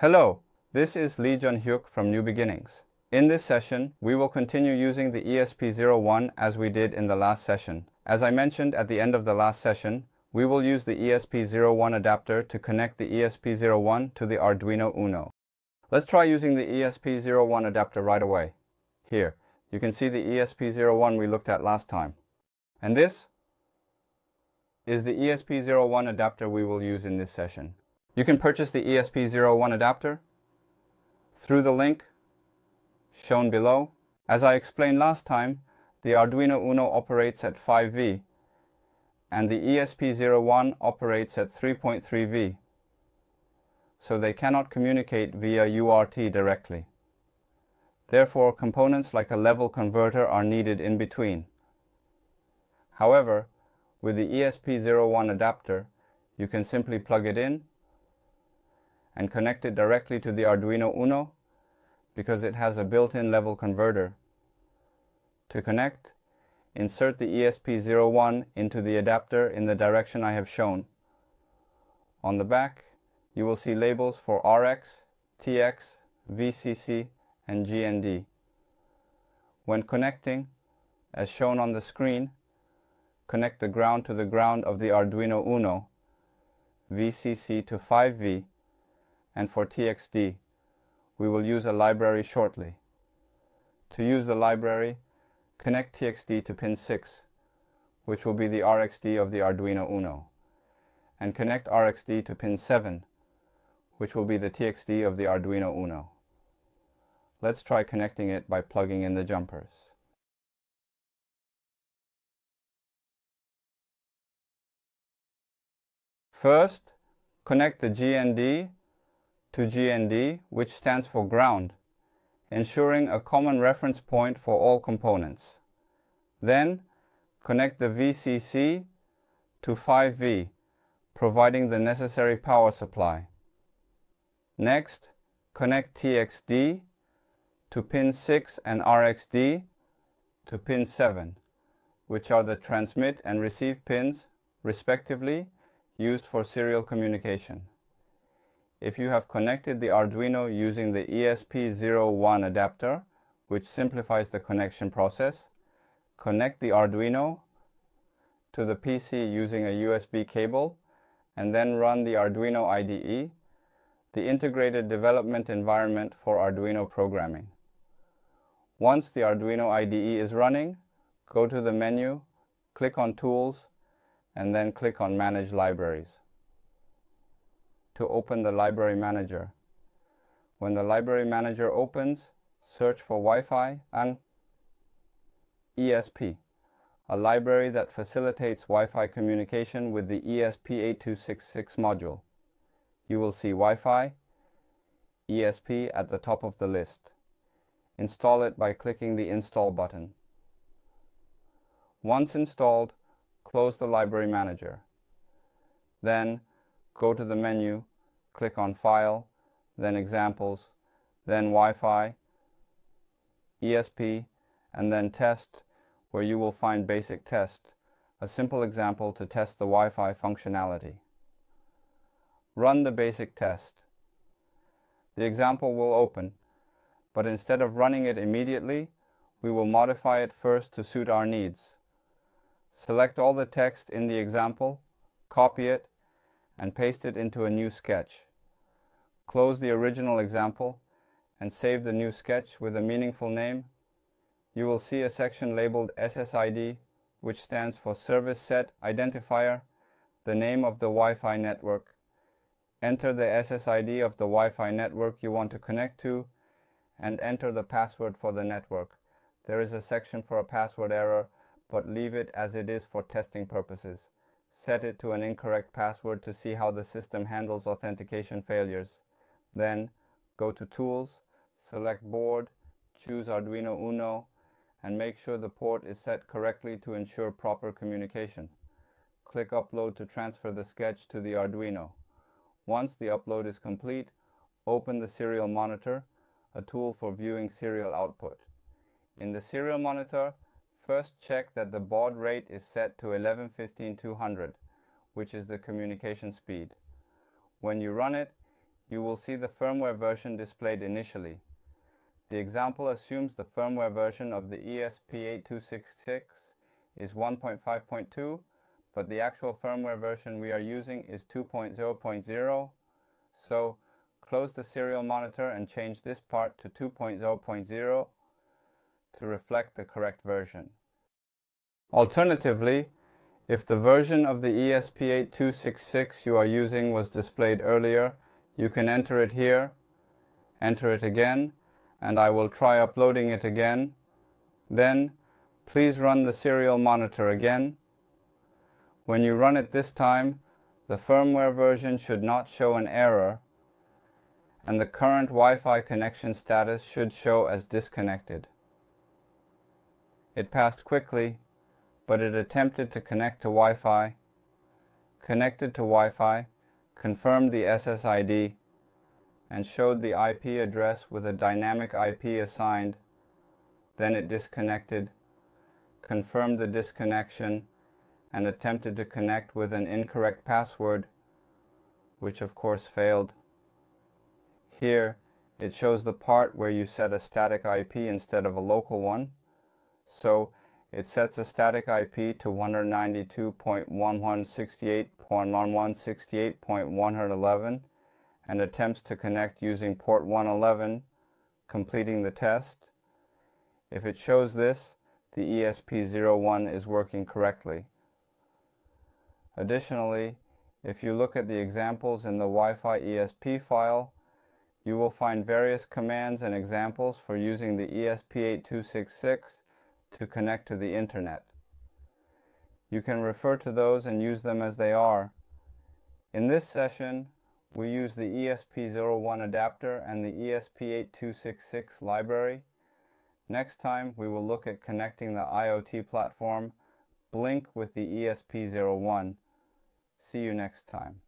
Hello, this is Lee Jun Hyuk from New Beginnings. In this session, we will continue using the ESP01 as we did in the last session. As I mentioned at the end of the last session, we will use the ESP01 adapter to connect the ESP01 to the Arduino Uno. Let's try using the ESP01 adapter right away. Here, you can see the ESP01 we looked at last time. And this is the ESP01 adapter we will use in this session. You can purchase the ESP01 adapter through the link shown below. As I explained last time, the Arduino Uno operates at 5V and the ESP01 operates at 3.3V, so they cannot communicate via UART directly. Therefore, components like a level converter are needed in between. However, with the ESP01 adapter, you can simply plug it in and connect it directly to the Arduino Uno because it has a built-in level converter. To connect, insert the ESP01 into the adapter in the direction I have shown. On the back, you will see labels for RX, TX, VCC, and GND. When connecting, as shown on the screen, connect the ground to the ground of the Arduino Uno, VCC to 5V, and for TXD, we will use a library shortly. To use the library, connect TXD to pin 6, which will be the RXD of the Arduino Uno, and connect RXD to pin 7, which will be the TXD of the Arduino Uno. Let's try connecting it by plugging in the jumpers. First, connect the GND to GND, which stands for ground, ensuring a common reference point for all components. Then, connect the VCC to 5V, providing the necessary power supply. Next, connect TXD to pin 6 and RXD to pin 7, which are the transmit and receive pins, respectively, used for serial communication. If you have connected the Arduino using the ESP01 adapter, which simplifies the connection process, connect the Arduino to the PC using a USB cable and then run the Arduino IDE, the integrated development environment for Arduino programming. Once the Arduino IDE is running, go to the menu, click on Tools, and then click on Manage Libraries to open the Library Manager. When the Library Manager opens, search for Wi-Fi and ESP, a library that facilitates Wi-Fi communication with the ESP8266 module. You will see Wi-Fi, ESP at the top of the list. Install it by clicking the Install button. Once installed, close the Library Manager. Then go to the menu, click on File, then Examples, then Wi-Fi, ESP, and then Test, where you will find Basic Test, a simple example to test the Wi-Fi functionality. Run the basic test. The example will open, but instead of running it immediately, we will modify it first to suit our needs. Select all the text in the example, copy it, and paste it into a new sketch. Close the original example and save the new sketch with a meaningful name. You will see a section labeled SSID, which stands for Service Set Identifier, the name of the Wi-Fi network. Enter the SSID of the Wi-Fi network you want to connect to and enter the password for the network. There is a section for a password error, but leave it as it is for testing purposes set it to an incorrect password to see how the system handles authentication failures. Then go to Tools, select Board, choose Arduino Uno, and make sure the port is set correctly to ensure proper communication. Click Upload to transfer the sketch to the Arduino. Once the upload is complete, open the serial monitor, a tool for viewing serial output. In the serial monitor, First check that the baud rate is set to 11.15.200, which is the communication speed. When you run it, you will see the firmware version displayed initially. The example assumes the firmware version of the ESP8266 is 1.5.2, but the actual firmware version we are using is 2.0.0, so close the serial monitor and change this part to 2.0.0 to reflect the correct version. Alternatively, if the version of the ESP8266 you are using was displayed earlier, you can enter it here, enter it again, and I will try uploading it again. Then, please run the serial monitor again. When you run it this time, the firmware version should not show an error, and the current Wi-Fi connection status should show as disconnected. It passed quickly, but it attempted to connect to Wi-Fi, connected to Wi-Fi, confirmed the SSID, and showed the IP address with a dynamic IP assigned. Then it disconnected, confirmed the disconnection, and attempted to connect with an incorrect password, which of course failed. Here, it shows the part where you set a static IP instead of a local one. So it sets a static IP to 192.168.1168.111 and attempts to connect using port 111, completing the test. If it shows this, the ESP01 is working correctly. Additionally, if you look at the examples in the Wi-Fi ESP file, you will find various commands and examples for using the ESP8266 to connect to the internet. You can refer to those and use them as they are. In this session, we use the ESP01 adapter and the ESP8266 library. Next time, we will look at connecting the IoT platform Blynk with the ESP01. See you next time.